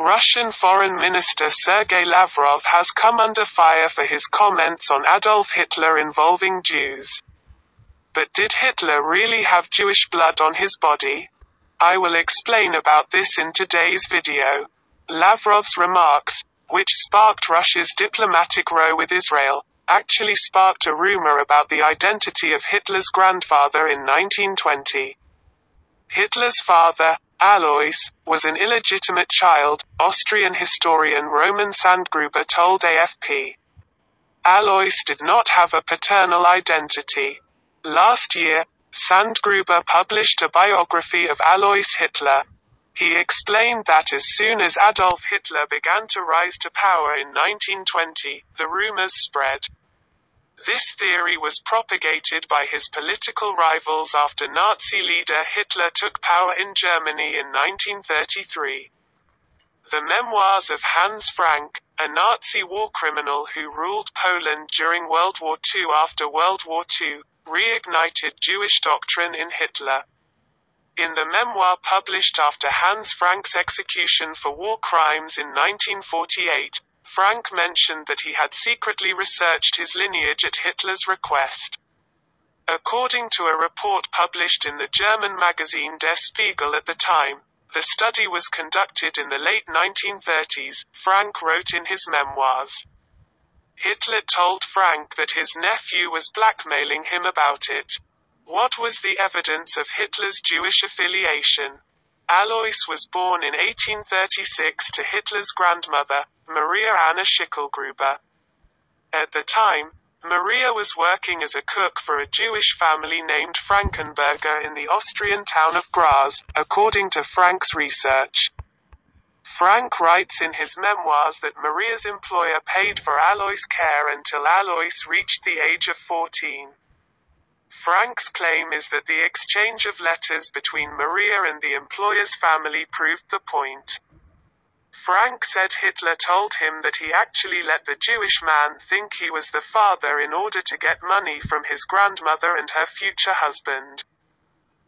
Russian Foreign Minister Sergei Lavrov has come under fire for his comments on Adolf Hitler involving Jews. But did Hitler really have Jewish blood on his body? I will explain about this in today's video. Lavrov's remarks, which sparked Russia's diplomatic row with Israel, actually sparked a rumor about the identity of Hitler's grandfather in 1920. Hitler's father, Alois, was an illegitimate child, Austrian historian Roman Sandgruber told AFP. Alois did not have a paternal identity. Last year, Sandgruber published a biography of Alois Hitler. He explained that as soon as Adolf Hitler began to rise to power in 1920, the rumors spread. This theory was propagated by his political rivals after Nazi leader Hitler took power in Germany in 1933. The memoirs of Hans Frank, a Nazi war criminal who ruled Poland during World War II after World War II, reignited Jewish doctrine in Hitler. In the memoir published after Hans Frank's execution for war crimes in 1948, Frank mentioned that he had secretly researched his lineage at Hitler's request. According to a report published in the German magazine Der Spiegel at the time, the study was conducted in the late 1930s, Frank wrote in his memoirs. Hitler told Frank that his nephew was blackmailing him about it. What was the evidence of Hitler's Jewish affiliation? Alois was born in 1836 to Hitler's grandmother, Maria Anna Schickelgruber. At the time, Maria was working as a cook for a Jewish family named Frankenberger in the Austrian town of Graz, according to Frank's research. Frank writes in his memoirs that Maria's employer paid for Alois' care until Alois reached the age of 14. Frank's claim is that the exchange of letters between Maria and the employer's family proved the point. Frank said Hitler told him that he actually let the Jewish man think he was the father in order to get money from his grandmother and her future husband.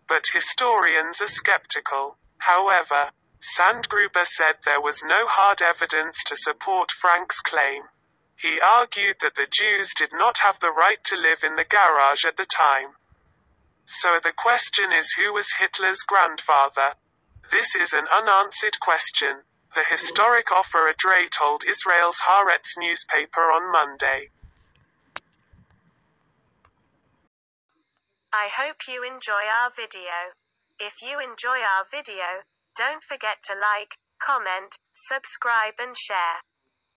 But historians are skeptical. However, Sandgruber said there was no hard evidence to support Frank's claim. He argued that the Jews did not have the right to live in the Graz at the time. So the question is who was Hitler's grandfather? This is an unanswered question, the historic Ofer Aderet told Israel's Haaretz newspaper on Monday. I hope you enjoy our video. If you enjoy our video, don't forget to like, comment, subscribe and share.